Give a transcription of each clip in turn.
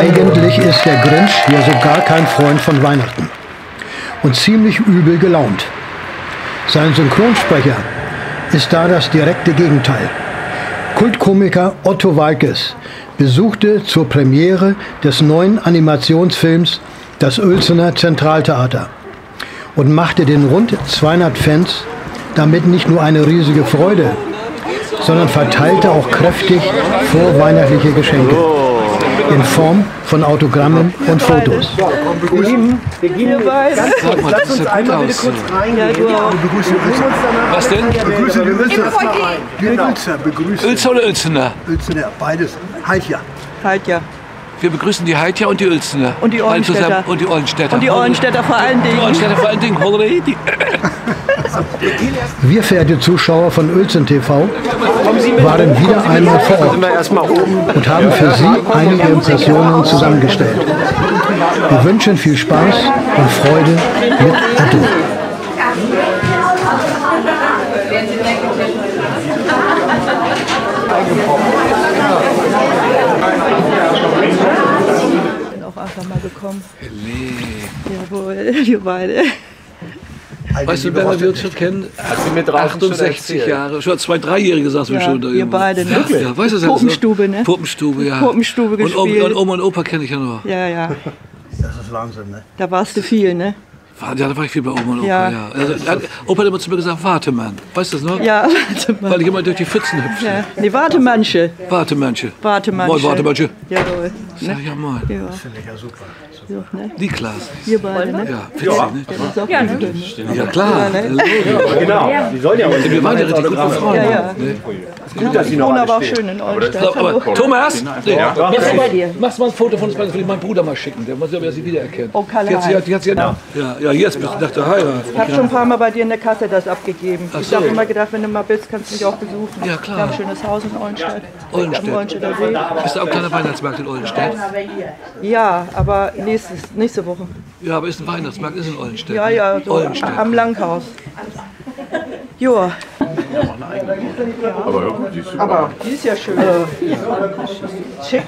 Eigentlich ist der Grinch ja so gar kein Freund von Weihnachten und ziemlich übel gelaunt. Sein Synchronsprecher ist da das direkte Gegenteil. Kultkomiker Otto Walkes besuchte zur Premiere des neuen Animationsfilms das Uelzener Zentraltheater und machte den rund 200 Fans damit nicht nur eine riesige Freude, sondern verteilte auch kräftig vorweihnachtliche Geschenke in Form von Autogrammen und Fotos. Wir lieben, wir gehen ganz kurz. mal, Lass uns einmal bitte kurz reingehen. Ja, begrüßen Was denn? Begrüße die Uelzer. Wir Uelzer begrüßen. Uelzer oder Uelzener? Uelzener, beides. Halt ja. Halt ja. Wir begrüßen die Heidja und die Uelzener. Und die zusammen. Und die Ohrenstädter. Und die Ohrenstädter vor allen Die Dingen. Ohrenstädter vor allen Dingen. Wir, verehrte Zuschauer von Uelzen TV, waren wieder einmal vor Ort und haben für Sie einige Impressionen zusammengestellt. Wir wünschen viel Spaß und Freude mit Otto. Ich bin auch mal gekommen. Jawohl, wir beide. Weißt du, wer wir uns schon kennen? mir draußen schon 68 erzählt. Jahre. Schon zwei, dreijährige saßen wir Ja, schon da wir irgendwo. beide, ne? Ja, weißt du? Puppenstube, ne? Puppenstube, ja. Puppenstube und, Oma- gespielt. und Oma und Opa kenne ich ja noch. Ja, ja. Das ist Wahnsinn, ne? Da warst du viel, ne? Ja, da war ich viel bei Oma und Opa, Ja. ja. Also, hat- Opa hat immer zu mir gesagt, warte, Mann. Weißt du das noch? Ja, warte mal. Weil ich immer durch die Pfützen hüpfte. Ja. Nee, warte manche. Warte, Manche. Warte manche. Moin, warte, Manche. Jawohl. Sag ja mal. Ja, Finde ich ja super. so, ne? Die Klasse. Wir beide, ne? Ja, witzig, ne? Das ist auch ja, ne? Ja, klar. Ja, ne? Logisch. Genau. Die sollen ja uns Wir waren ja richtig gut befreundet. Ja, ja. Ne? dass sie noch alle war auch schön in Ollenstadt. So, aber Thomas, ist bei dir? machst mal ein Foto von uns beiden, will ich meinen Bruder mal schicken. Der muss ja, wer sie wiedererkennt. Oh, Kalle Die hat sie, die hat sie, ja, ja, ja, jetzt bist du nach der Heirat. Ich habe schon ein paar Mal bei dir in der Kasse das abgegeben. Ach Ich so. habe immer gedacht, wenn du mal bist, kannst du mich auch besuchen. Ja, klar. Wir haben ein schönes Haus in. Am Ollenstädter See. Ist da auch ein kleiner Weihnachtsmarkt in Ollenstedt? Ja, aber nächstes, nächste Woche. Ja, aber ist ein Weihnachtsmarkt, ist in Ollenstedt. Ja, ja, so Ollenstedt. am Langhaus. Joa, Aber ja, gut, die ist super. aber die ist ja schön. Schick.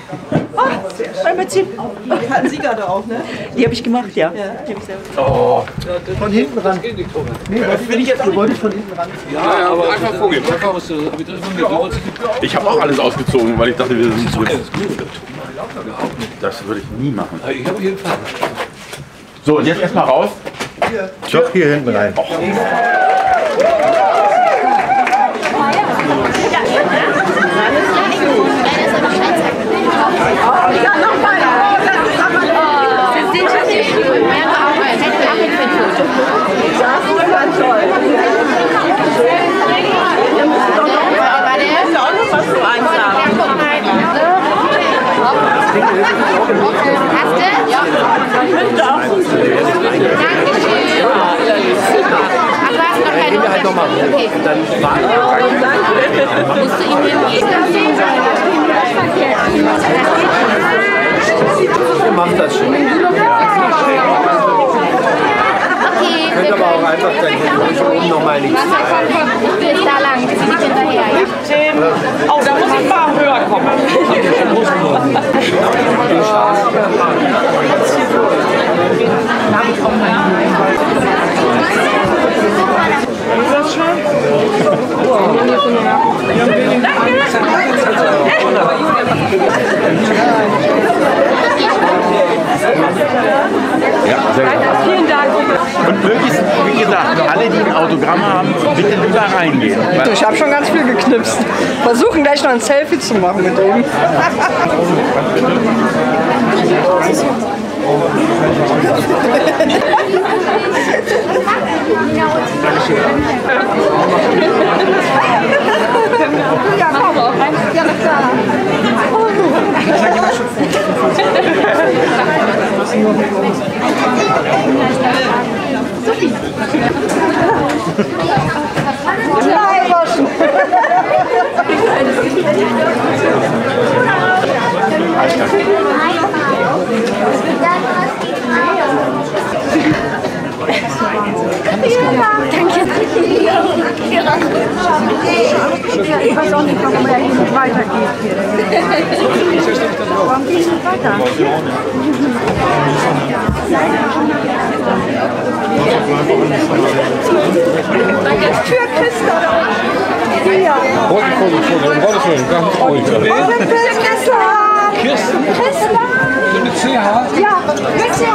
Ah, ziehen. Die hatten Sie gerade auch, ne? Die habe ich gemacht, ja. Ja, die ich selber. Von hinten ran. Geht nicht, Thomas. Nee, was will ich jetzt? Du wolltest von hinten ran. Ja, ja, aber einfach vorgehen. Das Ich habe auch alles ausgezogen, weil ich dachte, wir sind gut. Alles gut. Das würde ich nie machen. Ich habe jeden Fall. So, und jetzt erstmal raus. Doch, hier hinten rein. Macht das schon. Könnt aber auch einfach dann nochmal links. Bis da lang, bis nicht hinterher. Ja? Oh, da muss ich mal höher Ja, sehr gut. Vielen Dank. Und möglichst, wie gesagt, alle, die ein Autogramm haben, reingehen. Ich habe schon ganz viel geknipst. Versuchen gleich noch ein Selfie zu machen mit ihm. Ja, komm. Ja, klar. Ich sag immer schon weiß auch nicht, warum er hier nicht weitergeht. Warum geht es nicht weiter? Türkiste. Hier. Vorsicht, Vorsicht, um Gottes Willen, ganz ruhig. Wo sind wir? Christa. Kirsten. Christa. Mit CH. Ja, mit CH.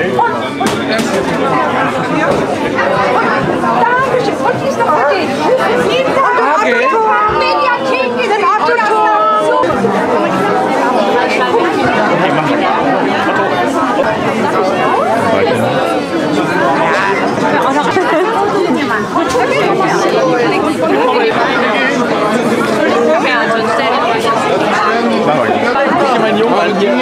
Und, und, Dankeschön. Und die ist noch für dich. Vielen Dank. Und Okay. Mediathek ist im Autotor. Hier, mein Junge, hier,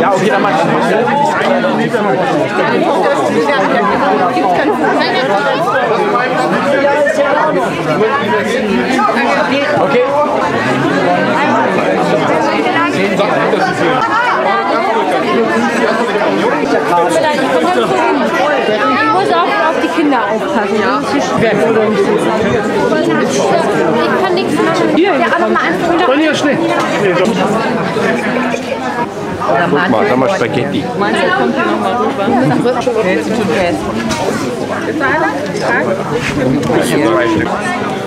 Ja, okay, dann mach Okay. Ich muss auch auf die Kinder aufpassen. Ja. Ich kann nichts machen. Ja, aber mal einfach hier schnell. Guck mal, sag mal Spaghetti. Meinst du, kommt hier nochmal rüber? Okay,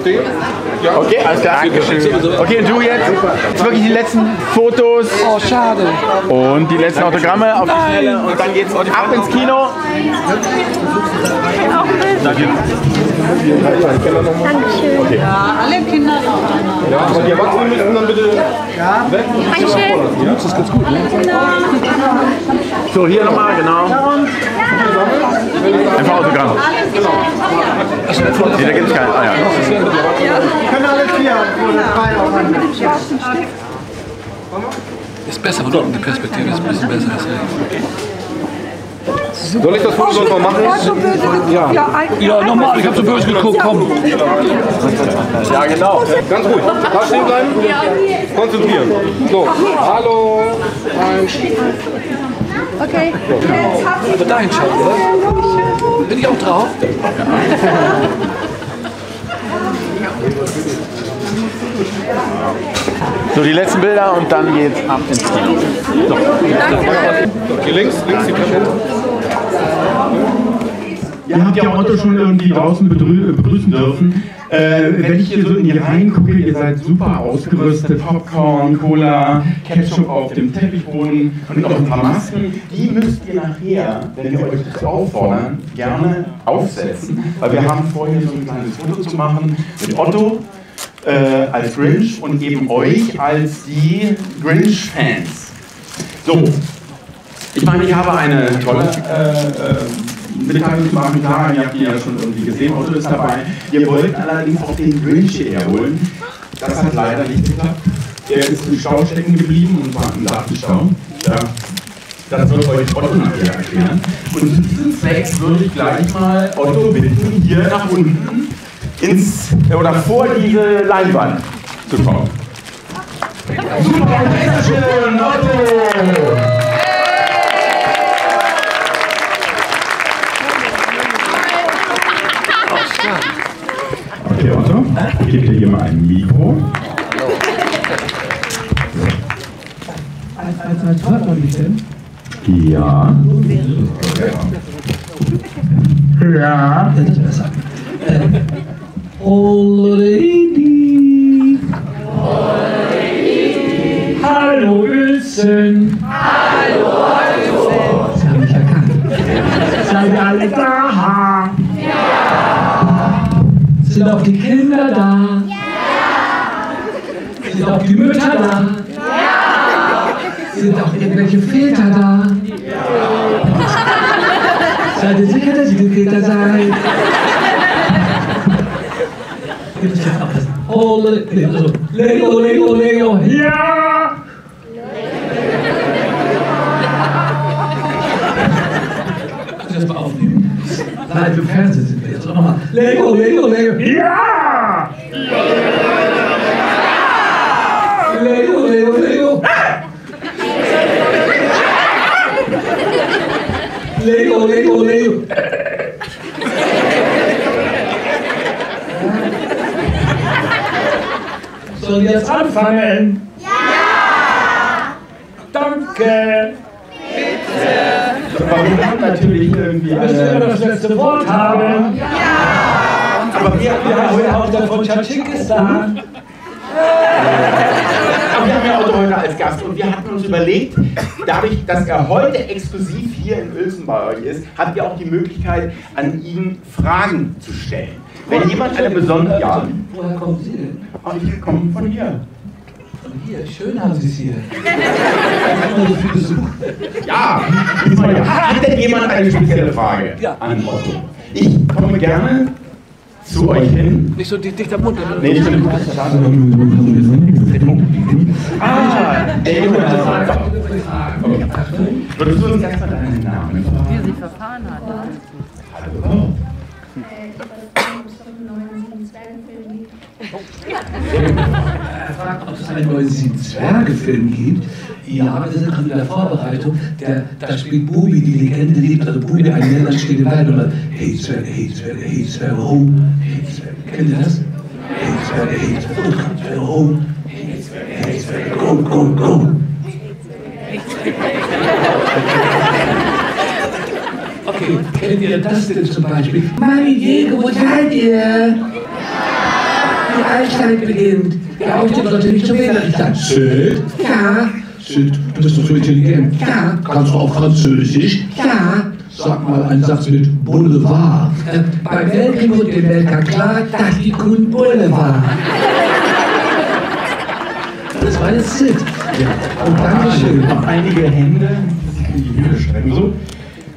Okay, alles klar. Okay, und du jetzt? Jetzt wirklich die letzten Fotos Oh, schade. und die letzten Autogramme auf die Schnelle und dann geht's ab ins Kino. Alle Kinder. Ja, aber die Erwachsenen müssen dann bitte So, hier nochmal, genau. Einfach Autogramm. Nee, da gibt's keinen. Ah, ja. Können alle vier drei aufeinander. Ist besser von unten, die Perspektive ist ein bisschen besser. als rechts. Soll ich das Foto sonst noch machen? Ja, ja normal, ich habe so böse geguckt, komm. ja, genau. Ganz ruhig. Da stehen bleiben. Konzentrieren. So, hallo. Eins. Aber dahin schauen, oder? Bin ich auch drauf? So, die letzten Bilder und dann geht's ab ins Kino. Hier links, links die Treppe. Ihr habt ja Otto schon irgendwie draußen begrü begrüßen dürfen. Äh, wenn ich hier so in die Reihen gucke, ihr seid super ausgerüstet. Popcorn, Cola, Ketchup auf dem Teppichboden und auch ein paar Masken. Die müsst ihr nachher, wenn wir euch dazu auffordern, gerne aufsetzen. Weil wir haben vor, hier so ein kleines Foto zu machen mit Otto äh, als Grinch und eben euch als die Grinch-Fans. So, ich meine, ich habe eine tolle äh, Mitteilung zu machen. Klar, ihr habt ihn ja schon irgendwie gesehen, Otto ist dabei. Wir wollten allerdings auch den Grinch hierher holen. Das hat leider nicht geklappt. Er ist im Stau stecken geblieben und war im Datenstau. Ja. Das wird euch Otto nachher erklären. Und zu diesem Zweck würde ich gleich mal Otto bitten, hier nach unten ins oder vor diese Leinwand zu kommen. Super, bitteschön, Otto! Okay, Otto, ich gebe dir hier mal ein Mikro. Als, nicht denn? Ja. Ja. Das ist besser. Äh, Lego. Ja! Kannst du das mal aufnehmen? Live im Fernsehen sind wir jetzt auch nochmal. Lego, Lego, Lego. Ja! Lego, Lego, Lego. Lego, Lego, Lego. Sollen wir jetzt anfangen? Danke! Aber wir haben natürlich irgendwie Müssen wir eine... das letzte Wort haben? Aber wir, haben heute auch der von Tadschikistan. Aber wir haben ja Otto heute als Gast und wir hatten uns überlegt, dadurch, dass er heute exklusiv hier in Uelzen bei euch ist, habt ihr auch die Möglichkeit, an ihn Fragen zu stellen. Wenn jemand eine besondere... Ja, Woher kommen Sie denn? oh, ich komme von hier. Von hier. Schön haben Sie es hier. So viel Besuch. Ja, diesmal ja. Hat denn jemand eine spezielle Frage Ja. an Otto? Ich komme gerne zu euch hin. Nicht so dicht, am Mund. Nee, ich bin Ah, Frage. Okay. Würdest du uns erstmal deinen Namen sagen? Wie er sich verfahren hat. Hallo. Er fragt, ob es einen neuen Sieben-Zwerge-Film gibt. Ja, wir sind gerade in der Vorbereitung. Der, da spielt Bubi, die Legende lebt. Also Bubi, ein Männlein steht im Wald und sagt, hey Zwerge, hey Zwerge, hey Zwerge, ho. Hey Zwerge, kennt ihr das? Hey Zwerge, hey Zwerge, oh, Zwerge, ho. Hey Zwerge, hey Zwerge, go, go, go. Okay, kennt ihr das denn zum Beispiel? Meine Jäger, wo seid ihr? Die Eiszeit beginnt. Der Aufstieg sollte nicht so wenig sein. Sid? Ja. Sid, du bist doch so intelligent. Ja. Kannst du auch Französisch? Ja. Sag mal einen Satz mit Boulevard. Äh, bei Weltkrieg und dem Weltkrieg klar, dass die Kuhn Bulle war. Das war jetzt Sid. Ja. Und Dankeschön. Noch einige Hände in die Höhe strecken. So,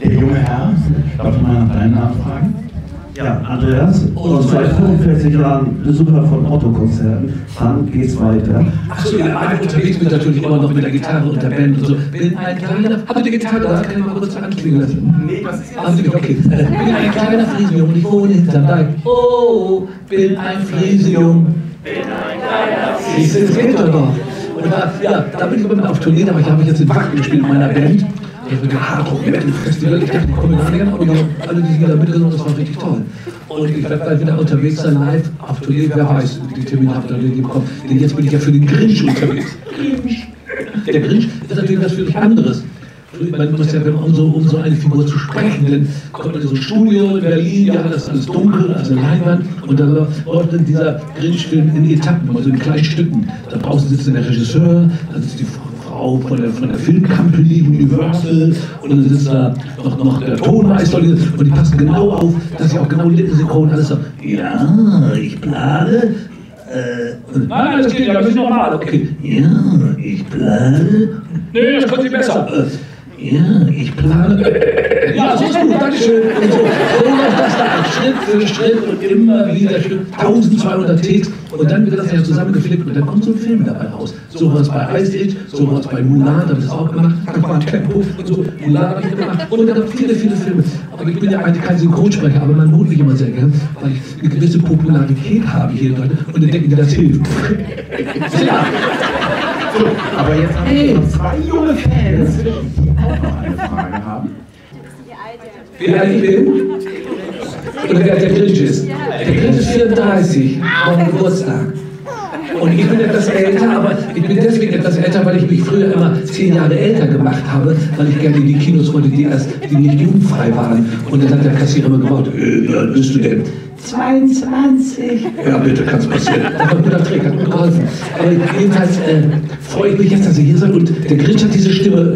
der junge Herr, darf ich mal nach deinem Namen fragen? Ja, Andreas, und seit 45 Jahren Besucher von Otto-Konzerten. Dann geht's weiter. Achso, ja, meine unterwegs bin natürlich immer noch mit der Gitarre und der Band und so. Bin ein kleiner. Habt ihr die Gitarre da? Kann ich mal kurz anklingen lassen? Nee, das ist mich? Okay. Bin ein kleiner Friesium und ich wohne hinterm Deich. Oh, bin ein Friesium. Bin ein kleiner Friesium. Das kennt ihr doch. Und da, ja, da bin ich immer mit auf Tournee, habe ich jetzt in Wacken gespielt mit meiner Band. Das wird ein Hardrock Metal Festival. Ich dachte, die kommen an. Und die haben alle, die da mitgesungen, das war richtig toll. Und ich werde bald wieder unterwegs sein, live auf Tournee. Wer weiß, die Termine habt ihr bekommen. Denn jetzt bin ich ja für den Grinch unterwegs. Grinch. Der Grinch ist natürlich was völlig anderes. Man muss ja, wenn um so, um so eine Figur zu sprechen, dann kommt man in so ein Studio in Berlin, ja, das ist alles dunkel, also Leinwand, und dann läuft dann dieser Grinch-Film in Etappen, also in kleinen Stücken. Da draußen sitzt dann der Regisseur, dann sitzt die Frau von der, von der Film Company, Universal, und dann sitzt da noch, noch der Tonmeister, und die, die passen genau auf, dass sie auch genau lippensynchron alles sagen. Ja, ich plane, äh, Nein, das geht ja, das ist normal, okay. Ja, ich plane. Nee, das können Sie besser. Äh, ja, ich plane. Ja, so ist gut, Dankeschön. Und so, so läuft das da Schritt für Schritt und immer wieder Schritt, 1200 Takes. Und dann wird das ja zusammengeflickt und dann kommt so ein Film dabei raus. So war es bei Ice Age, so war es bei Mulan, da habe ich das auch gemacht. War Tempo und so, Mulan habe ich gemacht. Und dann viele, viele Filme. Aber ich bin ja eigentlich kein Synchronsprecher, aber man lohnt mich immer sehr gern, weil ich eine gewisse Popularität habe hier in Deutschland und dann denken die, das hilft. Ja. So, aber jetzt haben wir noch zwei junge Fans, auch noch eine Frage haben. Wie alt ich bin? Oder wer der Grinch ist? Der Grinch ist 34, auf Geburtstag. Und ich bin etwas älter, aber ich bin deswegen etwas älter, weil ich mich früher immer zehn Jahre älter gemacht habe, weil ich gerne in die Kinos wollte, die erst, die nicht jugendfrei waren. Und dann hat der Kassierer immer gefragt, äh, wie alt bist du denn? 22. Ja, bitte, kann es passieren. Das war ein guter Trick, hat mir geholfen. Aber jedenfalls äh, freue ich mich jetzt, dass ihr hier seid. Und der Grinch hat diese Stimme.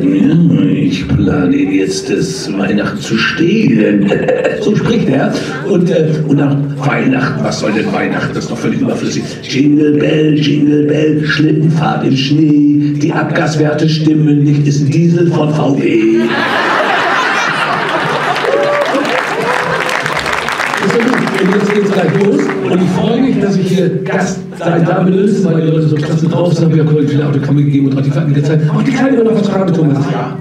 "Ja, Ich plane jetzt das Weihnachten zu stehlen. so spricht er. Und, äh, und nach Weihnachten, was soll denn Weihnachten? Das ist doch völlig überflüssig. Jingle Bell, Jingle Bell, Schlittenfahrt im Schnee. Die Abgaswerte stimmen nicht, ist ein Diesel von VW. Gut. Und jetzt geht's gleich los. Und ich freue mich, dass ich hier Gast sein darf in Uelzen, weil die Leute so klasse drauf sind. Haben ja viele Autogramme gegeben und auch die Fakten gezeigt. Auch die Kleine wird noch was fragen, Thomas. Ja.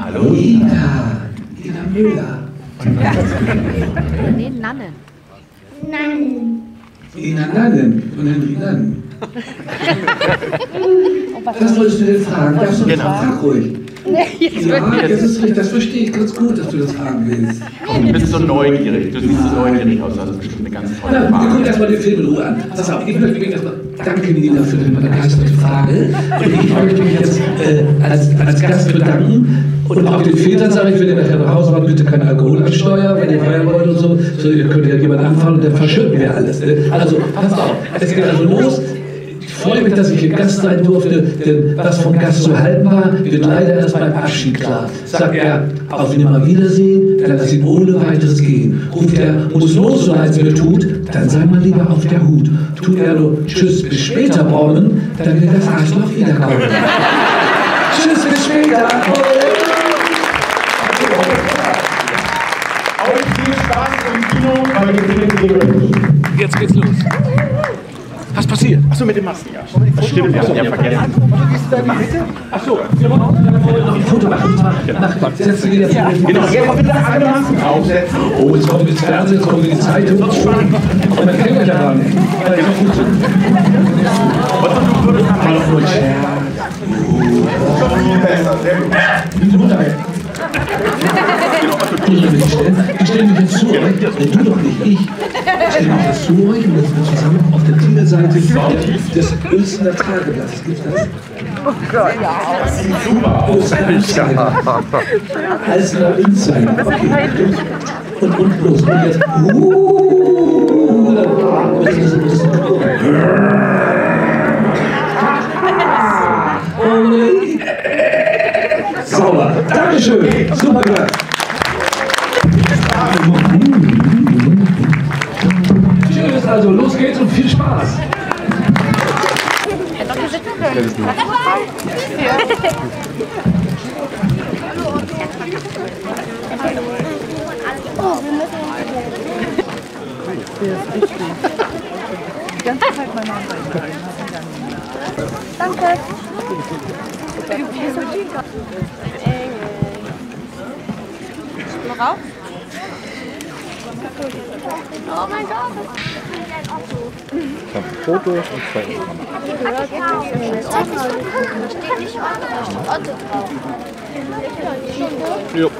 Hallo. Ina. Ina Müller. Nee, Nannen. Nein. Ina Nannen. Von Henry Nannen. Was wolltest du denn fragen? Darfst du Genau. fragen? Frag ruhig. Nee, Ja, das ist richtig. Das verstehe ich ganz gut, dass du das fragen willst. Du bist so neugierig, du siehst so neugierig aus, das ist bestimmt eine ganz tolle Na, wir gucken Frage. erstmal den Film in Ruhe an. Pass auf, ich möchte mich erstmal danken Nina für deine begeisterte Frage. Und ich möchte mich jetzt äh, als, als Gast bedanken. Und auch den Vätern sage ich, wenn ihr nachher nach Hause fahrt, bitte kein Alkohol ansteuern, wenn ihr feiern wollt und so. so ihr könnt ja jemanden anfahren und dann verschütten wir alles. Ne? Also, pass auf, es geht also los. Ich freue mich, dass ich hier Gast sein durfte, denn was vom Gast zu halten war, wird leider erst beim Abschied klar. Sagt er, auf Nimmerwiedersehen, dann lass ihn ohne weiteres gehen. Ruft er, muss los, so als er tut, dann sei mal lieber auf der Hut. Tut er nur Tschüss, bis später brauchen, dann wird das Arschloch wiederkommen. Tschüss, bis später. Euch viel Spaß im Kino bei dem Film Jetzt geht's los. Was passiert? Achso, mit den Masken, ja. Das stimmt, wir haben ja vergessen. Achso, wir wollen auch noch ein Foto machen. Mach, setz wieder ja. Genau, jetzt bitte alle Masken aufsetzen. Oh, jetzt kommt ins Fernsehen, jetzt kommt die Zeitung. Und man kennt euch ja gar nicht. Ja, ist doch gut so. Hallo, nur ein Schon viel besser, sehr gut. Gesundheit. Ich stelle ich stell mich jetzt zu euch, äh, du doch nicht, ich. Ich mich jetzt zu euch und jetzt sind wir zusammen auf der Titelseite des Uelzener Tageblatts. Das? Oh Gott. Das sieht super aus. Uelzener Anzeiger. Alsner Anzeiger. Okay. Und, und los. Und jetzt. Uh, und das ist, das Und, äh, Sauber. Dankeschön. Super gemacht. Also los geht's und viel Spaß. Oh, wir müssen. Die ganze Zeit mein Name Danke. Noch auf? Oh mein Gott. Ich habe ein Foto und zwei Autogramme. Steht nicht Otto drauf. Jo.